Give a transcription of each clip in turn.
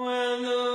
When the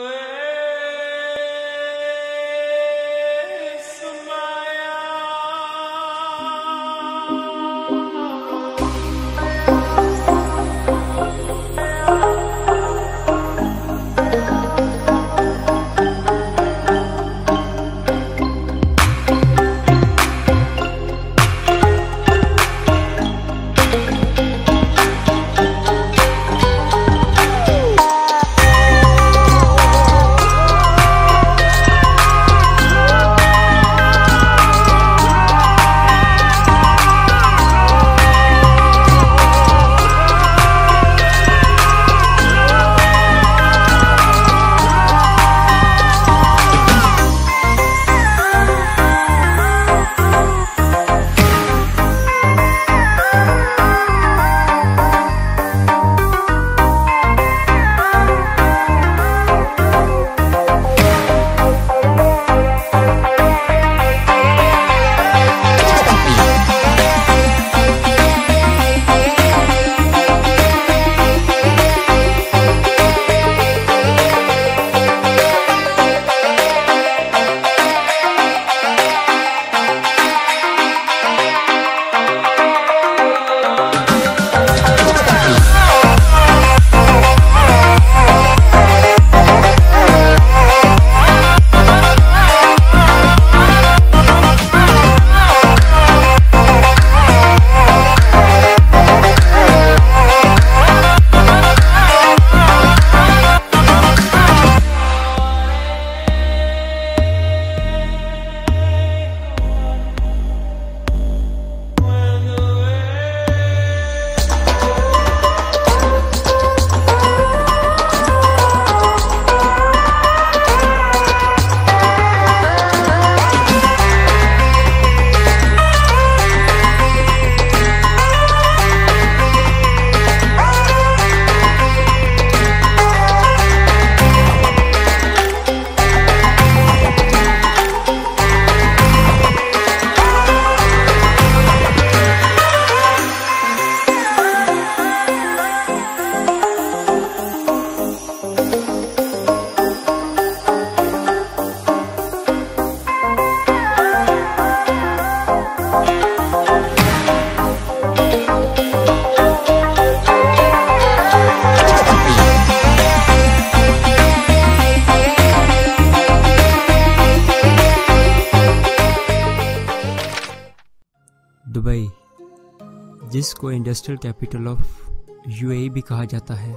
जिसको industrial capital of UAE भी कहा जाता है।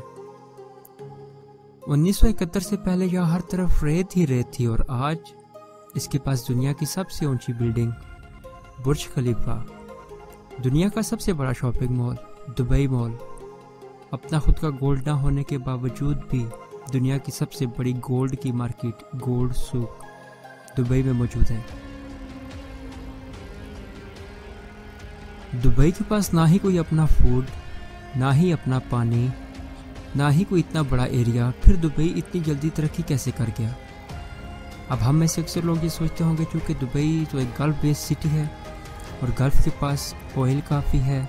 1971 से पहले यहाँ हर तरफ़ रेत ही रेत थी और आज इसके पास दुनिया की सबसे ऊँची बिल्डिंग बुर्ज खलीफा, दुनिया का सबसे बड़ा शॉपिंग मॉल, दुबई मॉल, अपना खुद का गोल्ड ना होने के बावजूद भी दुनिया की सबसे बड़ी गोल्ड की मार्केट, गोल्ड सूक दुबई में मौजूद है। दुबई के पास ना ही कोई अपना फ़ूड ना ही अपना पानी, ना ही कोई इतना बड़ा एरिया फिर दुबई इतनी जल्दी तरक्की कैसे कर गया? अब हम में से अक्सर लोग ये सोचते होंगे, क्योंकि दुबई तो एक गल्फ बेस्ड सिटी है और गल्फ के पास ऑयल काफ़ी है,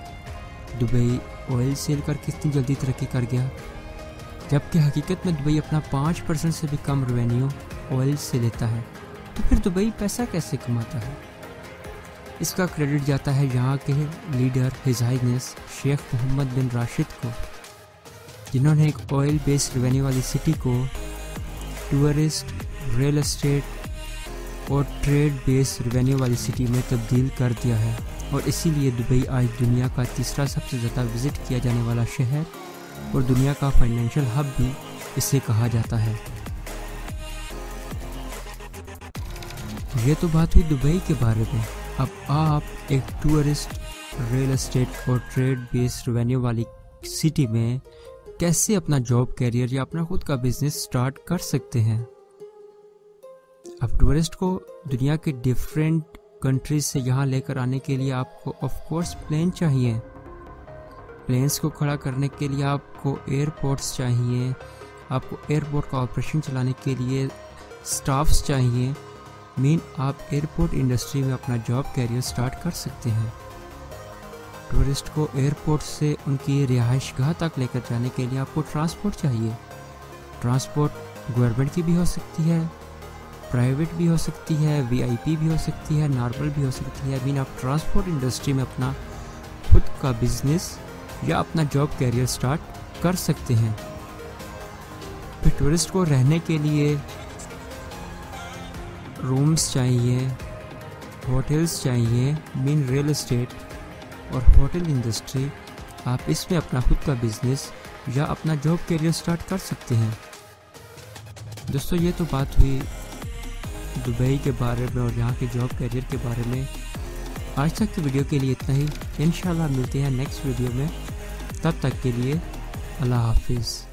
दुबई ऑयल सेल करके इतनी जल्दी तरक्की कर गया। जबकि हकीकत में दुबई अपना पाँच परसेंट से भी कम रेवेन्यू ऑयल से लेता है। तो फिर दुबई पैसा कैसे कमाता है? इसका क्रेडिट जाता है यहाँ के leader his highness Sheikh Mohammed bin Rashid को, जिन्होंने एक ऑयल बेस्ड रेवेन्यू वाली सिटी को टूरिस्ट रियल एस्टेट और ट्रेड बेस्ड रेवेन्यू वाली सिटी में तब्दील कर दिया है और इसीलिए दुबई आज दुनिया का तीसरा सबसे ज़्यादा विज़िट किया जाने वाला शहर और दुनिया का फाइनेंशियल हब भी इसे कहा जाता है। ये तो बात हुई दुबई के बारे में। अब आप एक टूरिस्ट रियल एस्टेट और ट्रेड बेस्ड रेवेन्यू वाली सिटी में कैसे अपना जॉब कैरियर या अपना खुद का बिज़नेस स्टार्ट कर सकते हैं? अब टूरिस्ट को दुनिया के डिफरेंट कंट्रीज़ से यहाँ लेकर आने के लिए आपको ऑफ़ कोर्स प्लेन चाहिए। प्लेन्स को खड़ा करने के लिए आपको एयरपोर्ट्स चाहिए। आपको एयरपोर्ट का ऑपरेशन चलाने के लिए स्टाफ्स चाहिए। मीन आप एयरपोर्ट इंडस्ट्री में अपना जॉब कैरियर स्टार्ट कर सकते हैं। टूरिस्ट को एयरपोर्ट से उनकी रिहाइश गाह तक लेकर जाने के लिए आपको ट्रांसपोर्ट चाहिए। ट्रांसपोर्ट गवर्नमेंट की भी हो सकती है प्राइवेट भी हो सकती है वीआईपी भी हो सकती है नॉर्मल भी हो सकती है। मीन आप ट्रांसपोर्ट इंडस्ट्री में अपना खुद का बिज़नेस या अपना जॉब कैरियर स्टार्ट कर सकते हैं। फिर टूरिस्ट को रहने के लिए रूम्स चाहिए होटल्स चाहिए मीन रियल एस्टेट और होटल इंडस्ट्री आप इसमें अपना खुद का बिज़नेस या अपना जॉब करियर स्टार्ट कर सकते हैं। दोस्तों, ये तो बात हुई दुबई के बारे में और यहाँ के जॉब करियर के बारे में। आज तक की वीडियो के लिए इतना ही। इन मिलते हैं नेक्स्ट वीडियो में। तब तक के लिए अल्लाह हाफिज़।